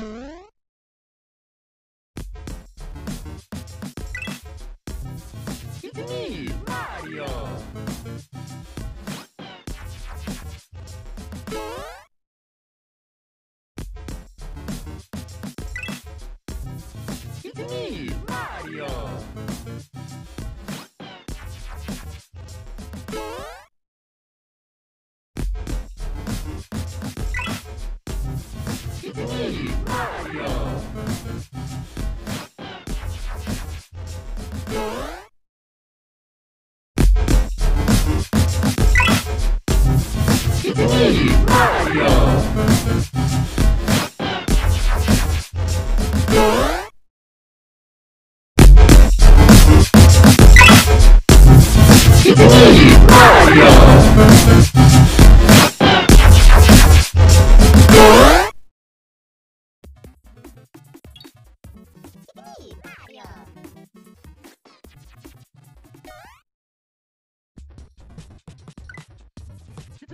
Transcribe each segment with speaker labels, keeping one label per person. Speaker 1: Mario!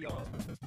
Speaker 1: Adios.